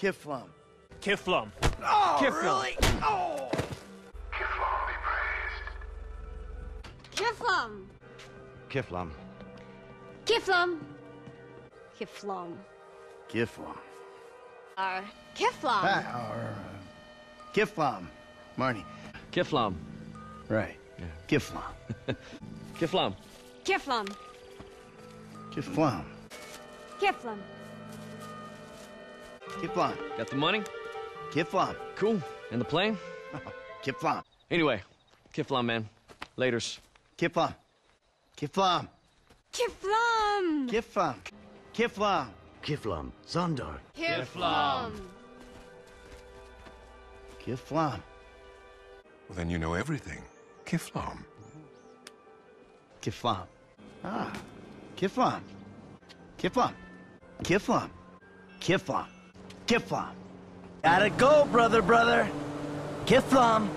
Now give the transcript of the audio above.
Kifflom. Kifflom. Oh, Kifflom. really? Oh! Kifflom. Kifflom. Kifflom. Kifflom. Kifflom. Or Kifflom. Ah, or, uh, Kifflom. Marnie. Kifflom. Right. Kifflom. Kifflom. Kifflom. Kifflom. Kifflom. Kifflom. Got the money? Kifflom. Cool. And the plane? Kifflom. Anyway, Kifflom, man. Laters. Kifflom. Kifflom. Kifflom. Kifflom. Kifflom. Kifflom. Zandar. Kifflom. Kifflom. Well, then you know everything. Kifflom. Kifflom. Ah. Kifflom. Kifflom. Kifflom. Kifflom. Kifflom. Gotta go, brother, brother. Kifflom.